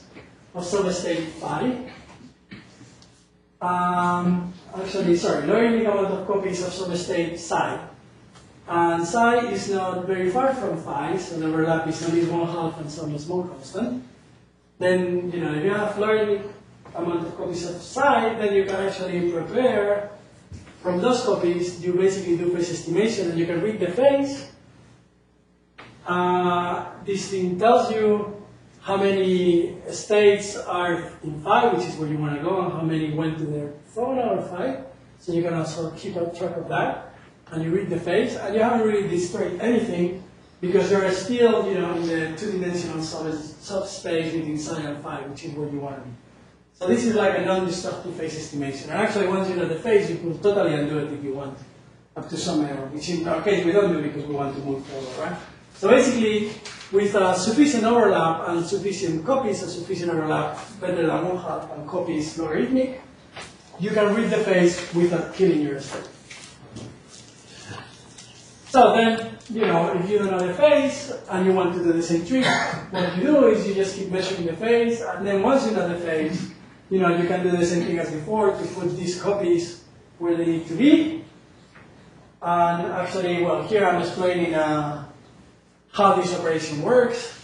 of some state phi, um, actually, sorry, logarithmic amount of copies of some state psi, and psi is not very far from phi, so the overlap is only one half and some small constant. Then, you know, if you have logarithmic amount of copies of psi, then you can actually prepare from those copies, you basically do phase estimation and you can read the phase. Uh, this thing tells you how many states are in phi, which is where you want to go, and how many went to their zone or phi. So you can also keep a track of that. And you read the phase, and you haven't really destroyed anything because there are still, you know, in the two-dimensional subspace within psi and phi, which is where you want to be. So this is like a non-destructive phase estimation. And actually, once you know the phase, you can totally undo it if you want, up to some error, which in our case we don't do because we want to move forward, right? So basically, with uh, sufficient overlap and sufficient copies, a sufficient overlap better than one half and copies logarithmic, you can read the phase without killing your state. So then, you know, if you don't know the phase and you want to do the same trick, what you do is you just keep measuring the phase, and then once you know the phase, you know, you can do the same thing as before to put these copies where they need to be. And actually, well, here I'm explaining uh, how this operation works.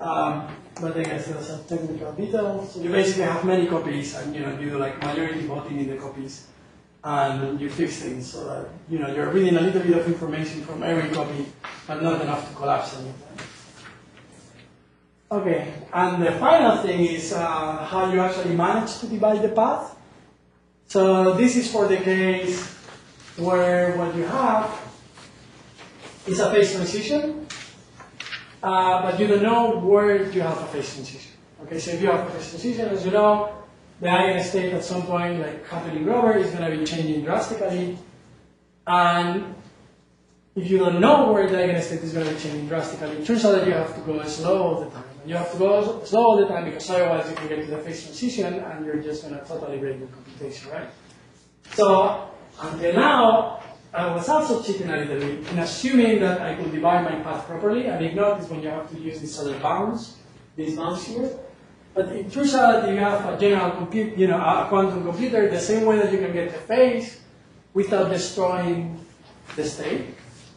Um, but I guess there's some technical details. So you basically have many copies, and you know, you do like majority voting in the copies, and you fix things so that you know you're reading a little bit of information from every copy, but not enough to collapse anything. Okay, and the final thing is uh, how you actually manage to divide the path. So this is for the case where what you have is a phase transition, uh, but you don't know where you have a phase transition. Okay, so if you have a phase transition, as you know, the eigenstate at some point, like happening Grover, is going to be changing drastically. And if you don't know where the eigenstate is going to be changing drastically, it turns out that you have to go slow all the time. You have to go slow all the time because otherwise you can get to the phase transition and you're just going to totally break your computation, right? So until now, I was also cheating a little bit in assuming that I could divide my path properly. And if not, is when you have to use these other bounds, these bounds here. But it turns that you have a general compute, you know, a quantum computer, the same way that you can get the phase without destroying the state.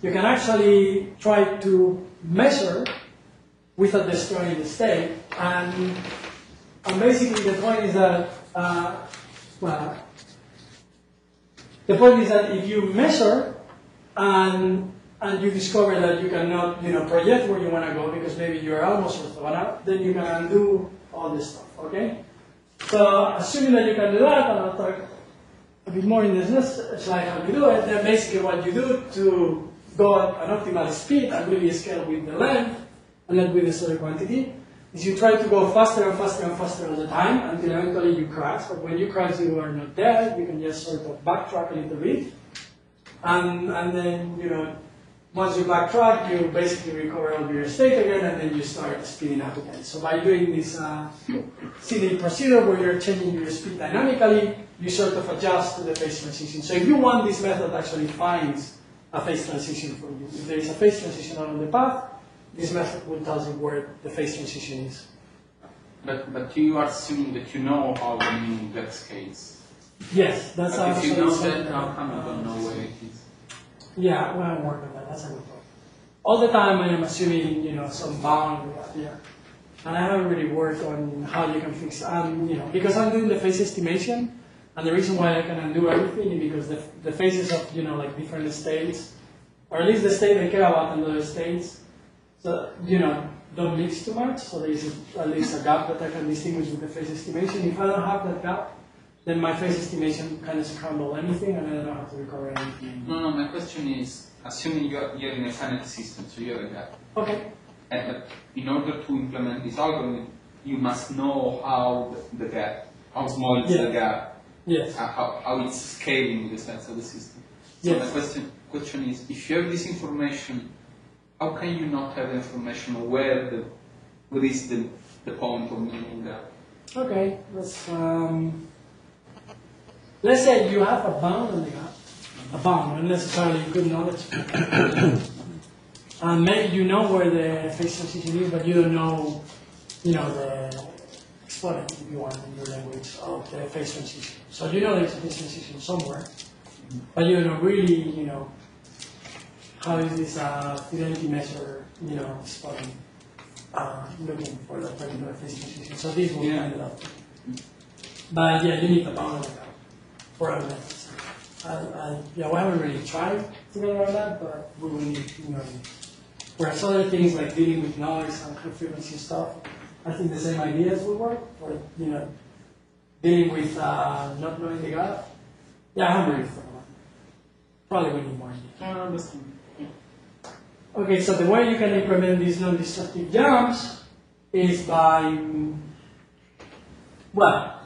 You can actually try to measure without destroying the state. And, and basically the point is that, uh, well, the point is that if you measure and and you discover that you cannot, you know, project where you want to go because maybe you're almost orthogonal, then you can undo all this stuff, okay? So assuming that you can do that, and I'll talk a bit more in this next slide how you do it, then basically what you do to go at an optimal speed and really scale with the length and not with the solid quantity is you try to go faster and faster and faster all the time until eventually you crash. But when you crash, you are not dead. You can just sort of backtrack a little bit. And, and then, you know, once you backtrack, you basically recover all your state again, and then you start speeding up again. So by doing this uh, CD procedure where you're changing your speed dynamically, you sort of adjust to the phase transition. So if you want this method actually finds a phase transition for you. If there is a phase transition along the path, this method will tell you where the phase transition is. But, but you are assuming that you know how the mean that scales. Yes, that's But if you know that, how come you don't know where it is? Yeah, well, I'm working on that. That's a good point. All the time I am assuming, you know, some bound have. And I haven't really worked on how you can fix um, you know, because I'm doing the phase estimation, and the reason why I can undo everything is because the, the phases of, you know, like different states, or at least the state I care about and other states, so, you know, don't mix too much, so there is a, at least a gap that I can distinguish with the phase estimation. If I don't have that gap, then my phase estimation kind of scramble anything, and I don't have to recover anything. No, no, my question is, assuming you're, you're in a finite system, so you have a gap. Okay. And but in order to implement this algorithm, you must know how the, the gap, how small is Yeah. the gap, Yes. how, how, how it's scaling with the sense of the system. So Yes. my question, question is, if you have this information, how can you not have information where the, where is the, the point of minimum gap? Okay, let's, um, let's say you have a bound on the gap, a bound, not necessarily good knowledge. and maybe you know where the phase transition is, but you don't know, you know, the exponent, if you want, in your language, of the phase transition. So you know there's a phase transition somewhere, but you don't really, you know, how is this uh, fidelity measure, you know, spotting, uh, looking for that particular phase transition. So this will Yeah. find it. But yeah, you need the bound of that for our methods. I, I, yeah, we haven't really tried to get around that, but we will need, you know, whereas other things like dealing with noise and high frequency stuff, I think the same ideas will work, or, you know, dealing with uh, not knowing the gap. Yeah, I haven't really thought about it. Probably we need more ideas. That's fine. Okay, so the way you can implement these non-destructive jumps is by, well,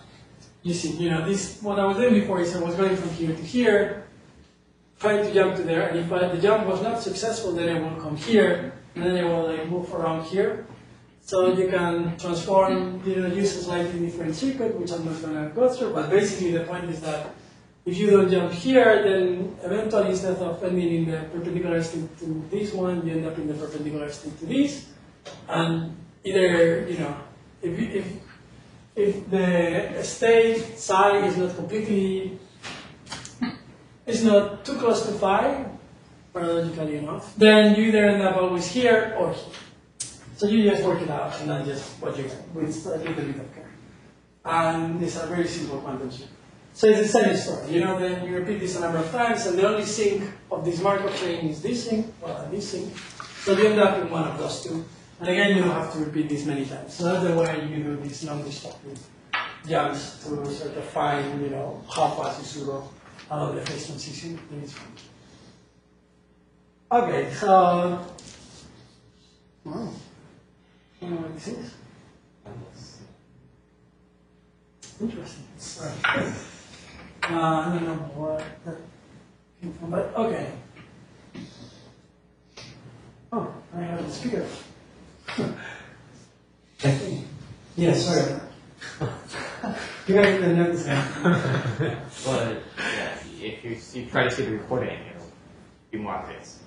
you see, you know, this, what I was doing before is I was going from here to here, trying to jump to there, and if the jump was not successful, then I will come here, and then I will like move around here. So you can transform, you know, use a slightly different circuit, which I'm not gonna go through, but basically the point is that if you don't jump here, then eventually instead of ending in the perpendicular state to this one, you end up in the perpendicular state to this. And either, you know, if, if, if the state psi is not completely, is not too close to phi, paradoxically enough, then you either end up always here or here. So you just work it out and then just what you get with a little bit of care. And it's a very simple quantum shift. So it's the same story, you know, then you repeat this a number of times, and the only sync of this Markov chain is this sync, well, this sync. So you end up in one of those two. And again, you have to repeat this many times. So that's the way you do these non-destructive jumps to sort of find, you know, how fast you should go out of the phase transition one. Okay, so. Wow. Don't know what this is. Interesting. Uh, I don't know what that came from, but okay. Oh, I have the speaker. Yes, sorry. You guys didn't notice that. But yeah, if you, you try to see the recording, it'll be more obvious.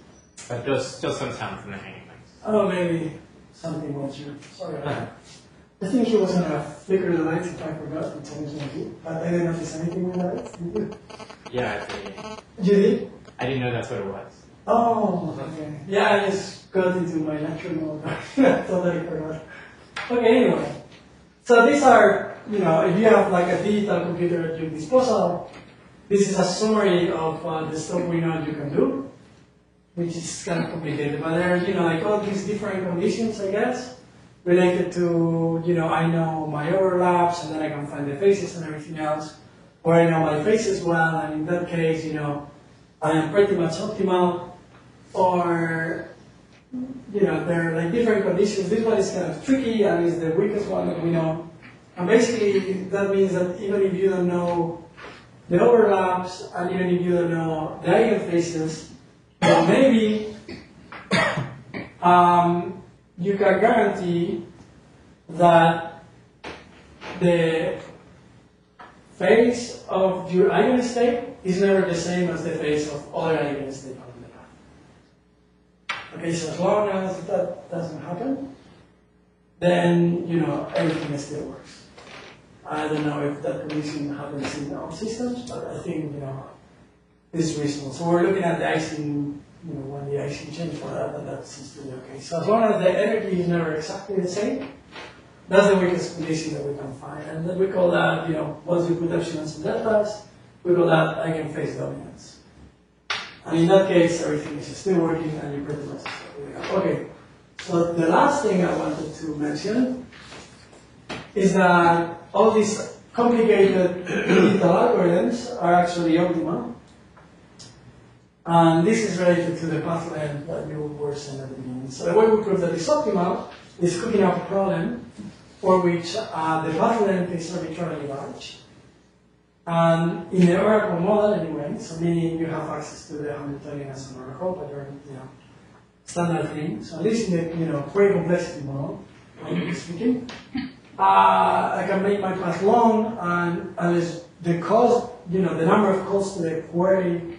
But there's still some sound from the hanging lights. Oh, maybe something was you. Sorry about that. I think he was gonna flicker the lights if I forgot to change the heat, but I didn't notice anything with the lights. Did you? Yeah, I, think- You did? I didn't know that's what it was. Oh, okay. Yeah, I just got into my lecture mode. I totally forgot. Okay, anyway. So these are, you know, if you have like a digital computer at your disposal, this is a summary of uh, the stuff we know you can do, which is kind of complicated. But there are, you know, like all these different conditions, I guess, related to, you know, I know my overlaps and then I can find the phases and everything else, or I know my phases well, and in that case, you know, I am pretty much optimal, or you know, there are like different conditions. This one is kind of tricky and is the weakest one that we know. And basically, that means that even if you don't know the overlaps, and even if you don't know the eigenphases, then maybe um, you can guarantee that the phase of your eigenstate is never the same as the phase of other eigenstate on the graph. Okay, so as long as that doesn't happen, then, you know, everything still works. I don't know if that condition happens in all systems, but I think, you know, it's reasonable. So we're looking at the Ising, you know, when the Ising changes for that, that seems to be okay. So as long as the energy is never exactly the same, that's the weakest condition that we can find. And then we call that, you know, once we put epsilons and deltas, we call that eigenphase dominance. And in that case, everything is still working and you pretty much Okay, so the last thing I wanted to mention is that all these complicated algorithms are actually optimal. And this is related to the path length that you were saying at the beginning. So the way we prove that it's optimal is cooking up a problem for which uh, the path length is arbitrarily large. And in the Oracle model anyway, so meaning you have access to the Hamiltonian as an Oracle, but you're, you know, standard thing. So at least in the, you know, query complexity model, frankly speaking, uh, I can make my path long and unless the cost, you know, the number of calls to the query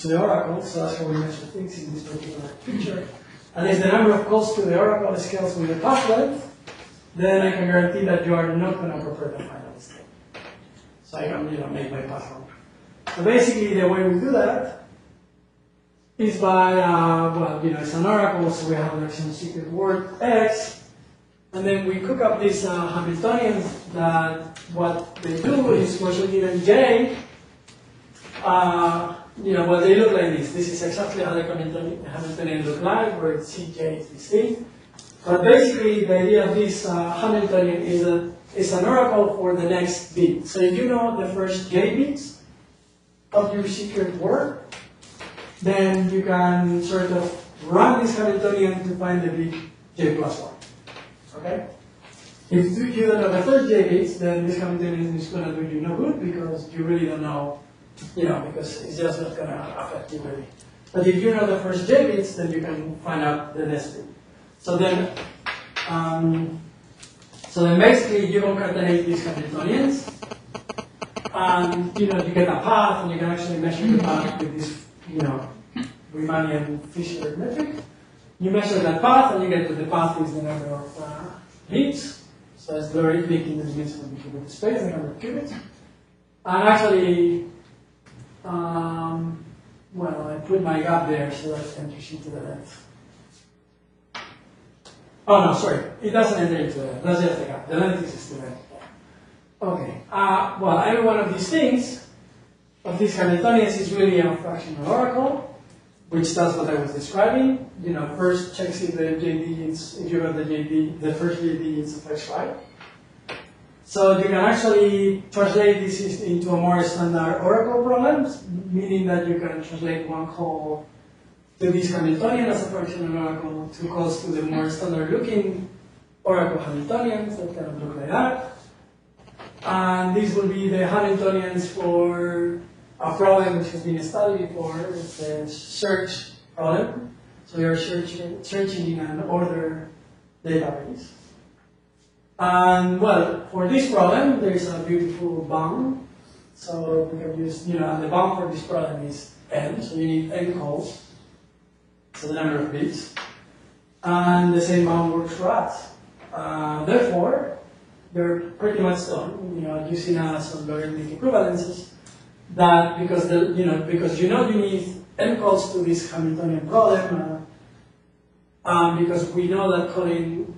to the Oracle, so that's how we measure things in this particular picture. And if the number of calls to the Oracle scales with the length, then I can guarantee that you are not going to prepare the final state. So I can, you know, make my long. So basically, the way we do that is by, uh, well, you know, it's an oracle, so we have like some secret word X, and then we cook up these uh, Hamiltonians that what they do is once we given J, uh, you know, well, they look like this. This is exactly how the Hamiltonian, look like, where it's CJ is distinct. But basically, the idea of this uh, Hamiltonian is a is an oracle for the next bit. So if you know the first J bits of your secret word, then you can sort of run this Hamiltonian to find the bit J plus one. Okay? If you don't know the first J bits, then this Hamiltonian is going to do you no good because you really don't know, you know, because it's just not going to affect you really. But if you know the first J bits, then you can find out the next bit. So then, um, so then basically you concatenate these Hamiltonians, and you know you get a path, and you can actually measure the path with this, you know, Riemannian Fisher metric. You measure that path, and you get to the path is the number of uh, bits. So it's very logarithmic in the dimension of the cubic space, the number of qubits. And actually, um, well, I put my gap there so that I can push into the length. Oh no, sorry, it doesn't enter into the length. That's just the gap. The length is still there. Okay. Uh, well, every one of these things, of these Hamiltonians, is really a fractional oracle, which does what I was describing. You know, first checks if the JD is, if you got the JD, the first JD is affects right. So you can actually translate this into a more standard oracle problem, meaning that you can translate one call to this Hamiltonian as a fractional oracle, two calls to the more standard looking oracle Hamiltonians that kind of look like that. And these will be the Hamiltonians for a problem which has been studied before, it's the search problem. So you're searching, searching in an order database. And well, for this problem, there is a beautiful bound. So we can use, you know, and the bound for this problem is n, so you need n calls, so the number of bits. And the same bound works for us. Uh, therefore, you're pretty much done, you know, using uh, some logarithmic equivalences that because the, you know, because you know you need n calls to this Hamiltonian problem, uh, um, because we know that calling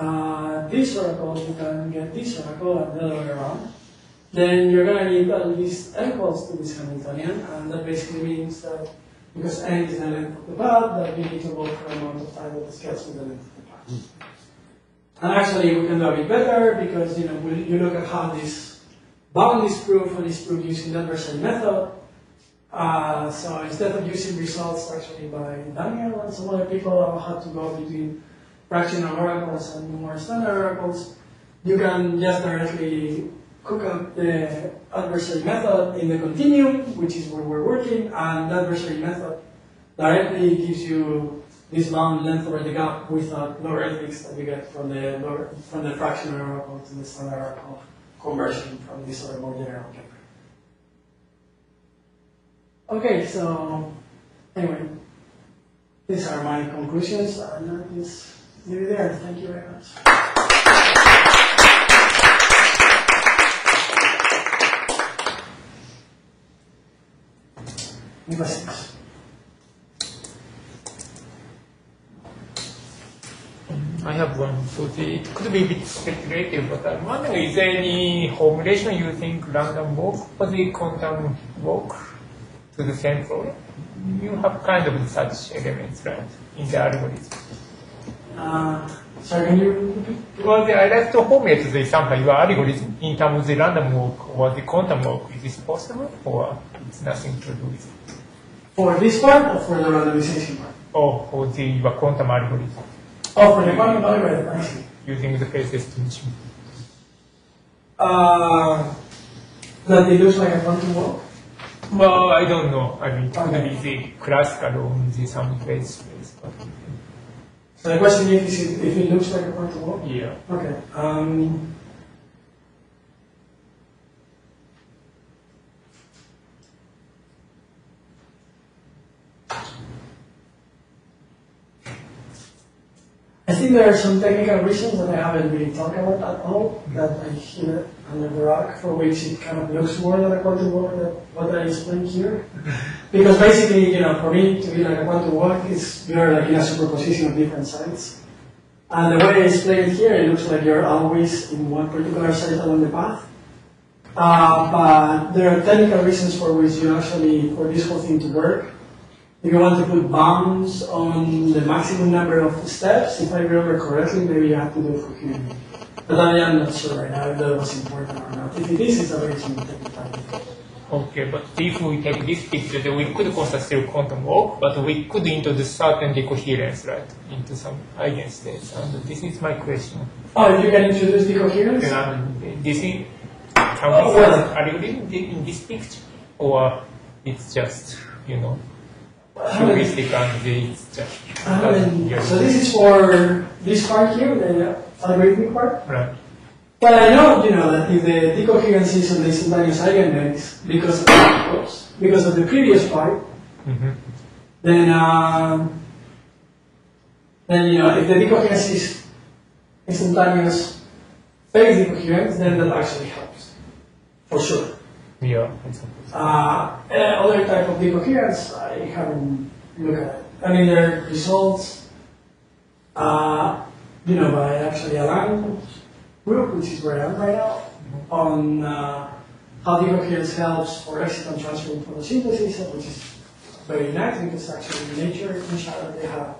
uh, this oracle, you can get this oracle and the other way around, then you're going to need at least n calls to this Hamiltonian, and that basically means that because n is the length of the path, that we need to go for amount of time that scales with the length of the path. And actually, we can do a bit better because you know we, you look at how this bound is proved and is proved using the adversary method. Uh, so instead of using results actually by Daniel and some other people I had to go between fractional oracles and more standard oracles, you can just directly cook up the adversary method in the continuum, which is where we're working, and the adversary method directly gives you this bound length over the gap without logarithmics that you get from the from the fractional oracle to the standard oracle conversion from this other more general algebra. Okay, so anyway, these are my conclusions, and I'll leave there. Thank you very much. Any questions? I have one. So the, it could be a bit speculative, but I'm wondering, is there any formulation using random walk or the quantum walk to the same problem? You have kind of such elements, right, in the algorithm. Uh, sorry, can you repeat? Well, the, I'd like to formulate the example, your algorithm in terms of the random walk or the quantum walk. Is this possible, or it's nothing to do with it? For this part or for the randomization part? Or for the quantum algorithm Oh, for the quantum algorithm, I see. using the phase estimation? Uh, that it looks like a quantum walk? Well, I don't know. I mean, it could Okay. be the classical or the some phase space, but So the question is, is it, if it looks like a quantum walk? yeah. Okay. Um, I think there are some technical reasons that I haven't really talked about at all that I hear under the rock, for which it kind of looks more like a quantum walk than what I explained here. Because basically, you know, for me to be like a quantum walk is you're like in a superposition of different sites. And the way I explain it here, it looks like you're always in one particular site along the path. Uh, but there are technical reasons for which you actually, for this whole thing to work, if you want to put bounds on the maximum number of steps, if I remember correctly, maybe you have to do it for here. But I am not sure right now if that was important or not. If it is, it's a very simple technical. Okay, but if we take this picture, then we could consider quantum walk, but we could introduce certain decoherence, right, into some eigenstates. And this is my question. Oh, you can introduce decoherence? coherence? And this is, can oh, we Oh, well. algorithm in this picture, or it's just, you know, heuristic and it's just. So this is for this part here, the algorithmic part? Right. But I know, you know, that if the decoherence is on the instantaneous eigenvalues because of the, oops, because of the previous part, hmm then um, then you know if the decoherence is instantaneous phase decoherence, then that actually helps for sure. Yeah. Uh, other type of decoherence, I haven't looked at it. I mean, there are results, uh, you know, by actually Alan group, which is where I am right now, on uh, how decoherence helps for exciton transfer in photosynthesis, which is very nice because actually in nature, in Shara, they have,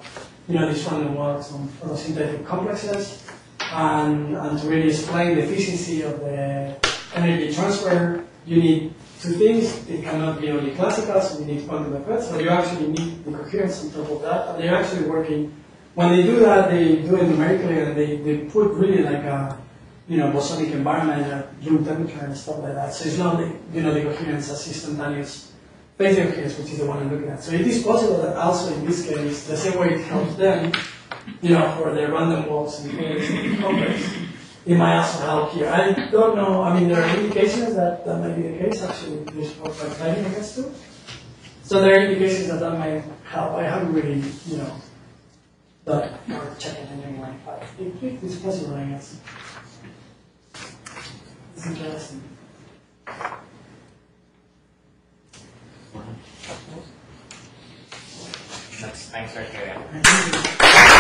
you know, these random walks on photosynthetic complexes, and, and to really explain the efficiency of the energy transfer, you need two things, it cannot be only classical, so we need quantum effects, so you actually need the coherence on top of that, and they're actually working, when they do that, they do it numerically, and they, they put really like a, you know, bosonic environment at room temperature and stuff like that, so it's not, the, you know, the coherence as instantaneous phase coherence, which is the one I'm looking at. So it is possible that also in this case, the same way it helps them, you know, for their random walks and things complex, it might also help here. I don't know, I mean, there are indications that that might be the case, actually, there's work by Klein against too. So there are indications that that might help. I haven't really, you know, done or checked it way, but it, it is possible, I guess. It's interesting. That's, thanks for sharing.